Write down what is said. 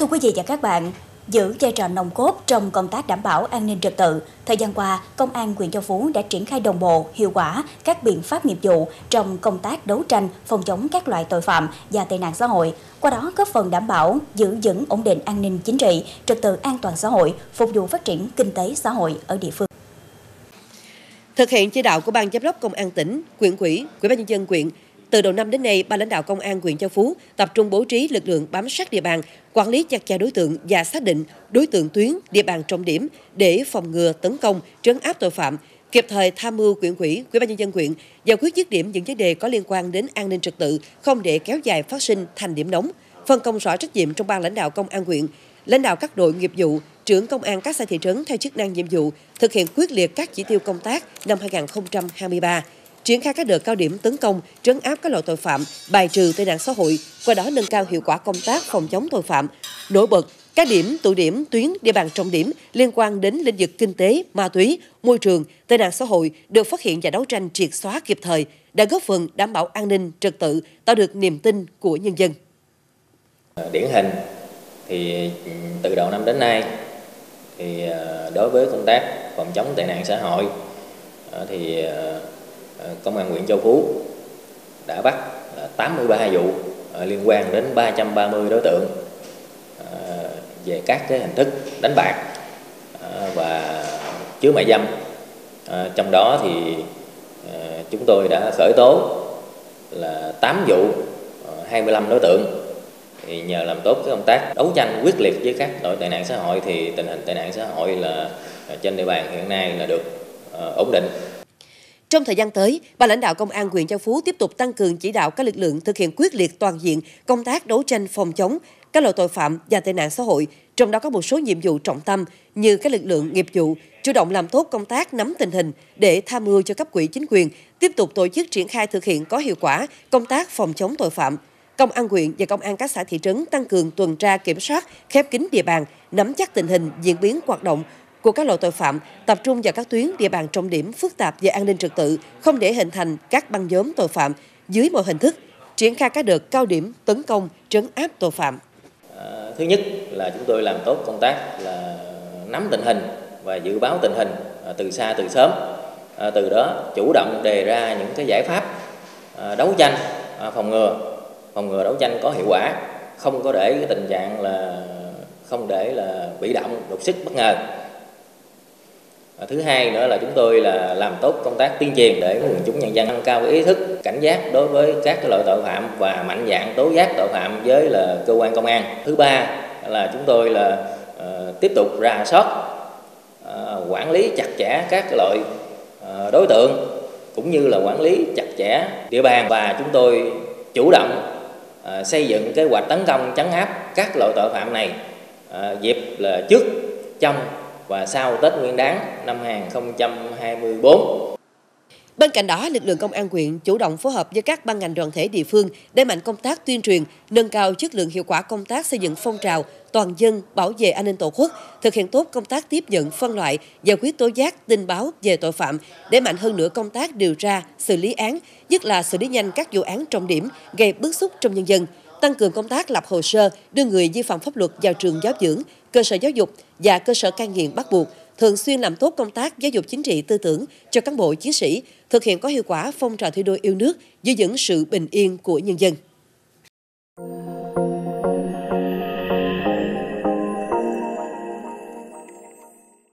thưa quý vị và các bạn, giữ vai trò nòng cốt trong công tác đảm bảo an ninh trật tự, thời gian qua, Công an huyện Châu Phú đã triển khai đồng bộ, hiệu quả các biện pháp nghiệp vụ trong công tác đấu tranh, phòng chống các loại tội phạm và tệ nạn xã hội, qua đó góp phần đảm bảo giữ vững ổn định an ninh chính trị, trật tự an toàn xã hội, phục vụ phát triển kinh tế xã hội ở địa phương. Thực hiện chỉ đạo của Ban Giám đốc Công an tỉnh, quyện quỹ, Ủy ban nhân dân quyện, từ đầu năm đến nay, ban lãnh đạo công an huyện Châu Phú tập trung bố trí lực lượng bám sát địa bàn, quản lý chặt chẽ đối tượng và xác định đối tượng tuyến, địa bàn trọng điểm để phòng ngừa tấn công, trấn áp tội phạm, kịp thời tham mưu quyện quỹ, ủy ban nhân dân quyện giải quyết dứt điểm những vấn đề có liên quan đến an ninh trật tự, không để kéo dài phát sinh thành điểm nóng, phân công rõ trách nhiệm trong ban lãnh đạo công an huyện, lãnh đạo các đội nghiệp vụ, trưởng công an các xã thị trấn theo chức năng nhiệm vụ thực hiện quyết liệt các chỉ tiêu công tác năm 2023 triển khai các đợt cao điểm tấn công, trấn áp các loại tội phạm, bài trừ tệ nạn xã hội, qua đó nâng cao hiệu quả công tác phòng chống tội phạm. Nổi bật, các điểm, tụ điểm, tuyến, địa bàn trọng điểm liên quan đến lĩnh vực kinh tế, ma túy, môi trường, tệ nạn xã hội được phát hiện và đấu tranh triệt xóa kịp thời, đã góp phần đảm bảo an ninh, trật tự, tạo được niềm tin của nhân dân. Điển hình thì từ đầu năm đến nay thì ờ, đối với công tác phòng chống tệ nạn xã hội ờ, thì ờ, Ờ, công an huyện Châu Phú đã bắt ờ, 83 vụ ờ, liên quan đến 330 đối tượng về các cái hình thức đánh bạc và chứa mại dâm. Trong đó thì chúng tôi đã khởi tố là 8 vụ 25 đối tượng. Thì nhờ làm tốt cái công tác đấu tranh quyết liệt với các tội tệ nạn xã hội thì tình hình tệ nạn xã hội là trên địa bàn hiện nay là được ổn định trong thời gian tới, ban lãnh đạo công an huyện Châu Phú tiếp tục tăng cường chỉ đạo các lực lượng thực hiện quyết liệt toàn diện công tác đấu tranh phòng chống các loại tội phạm và tệ nạn xã hội, trong đó có một số nhiệm vụ trọng tâm như các lực lượng nghiệp vụ chủ động làm tốt công tác nắm tình hình để tham mưu cho cấp quỹ chính quyền tiếp tục tổ chức triển khai thực hiện có hiệu quả công tác phòng chống tội phạm. Công an huyện và công an các xã thị trấn tăng cường tuần tra kiểm soát, khép kín địa bàn, nắm chắc tình hình, diễn biến hoạt động của các loại tội phạm tập trung vào các tuyến địa bàn trọng điểm phức tạp về an ninh trật tự, không để hình thành các băng nhóm tội phạm dưới mọi hình thức, triển khai các đợt cao điểm tấn công, trấn áp tội phạm. À, thứ nhất là chúng tôi làm tốt công tác là nắm tình hình và dự báo tình hình à, từ xa từ sớm. À, từ đó chủ động đề ra những cái giải pháp đấu tranh phòng ngừa, phòng ngừa đấu tranh có hiệu quả, không có để cái tình trạng là không để là bị động, đột xuất bất ngờ Ờ, thứ hai nữa là chúng tôi là làm tốt công tác tuyên truyền để quần chúng nhân dân nâng cao ý thức cảnh giác đối với các loại tội phạm và mạnh dạng tố giác tội phạm với là cơ quan công an. Thứ ba là chúng tôi là uh, tiếp tục rà soát uh, quản lý chặt chẽ các loại uh, đối tượng cũng như là quản lý chặt chẽ địa bàn. Và chúng tôi chủ động uh, xây dựng kế hoạch tấn công chấn áp các loại tội phạm này uh, dịp là trước trong và sau Tết Nguyên đán năm 2024. Bên cạnh đó, lực lượng công an huyện chủ động phối hợp với các ban ngành đoàn thể địa phương đẩy mạnh công tác tuyên truyền, nâng cao chất lượng hiệu quả công tác xây dựng phong trào toàn dân bảo vệ an ninh tổ quốc, thực hiện tốt công tác tiếp nhận, phân loại, giải quyết tố giác, tin báo về tội phạm, để mạnh hơn nữa công tác điều tra, xử lý án, nhất là xử lý nhanh các vụ án trọng điểm gây bức xúc trong nhân dân, tăng cường công tác lập hồ sơ, đưa người vi phạm pháp luật vào trường giáo dưỡng, cơ sở giáo dục và cơ sở cai nghiện bắt buộc, thường xuyên làm tốt công tác giáo dục chính trị tư tưởng cho cán bộ chiến sĩ, thực hiện có hiệu quả phong trào thi đua yêu nước, giữ vững sự bình yên của nhân dân.